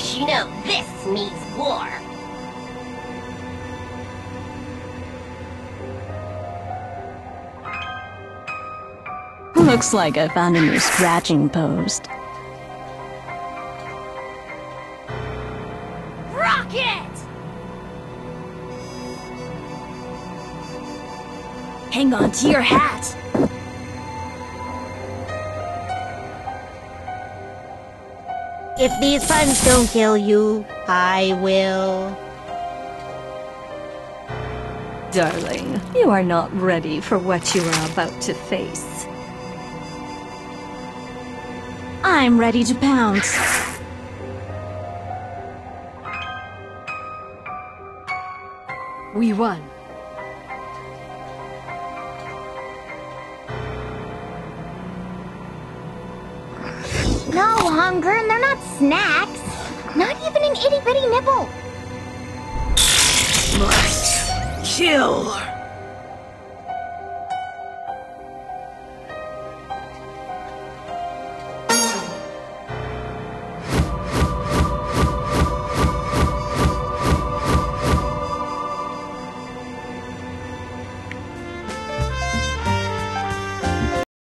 You know, this means war. Looks like I found a new scratching post. Rocket! Hang on to your hat! If these puns don't kill you, I will. Darling, you are not ready for what you are about to face. I'm ready to pounce. We won. No hunger, and they're not snacks. Not even an itty bitty nibble. Must kill.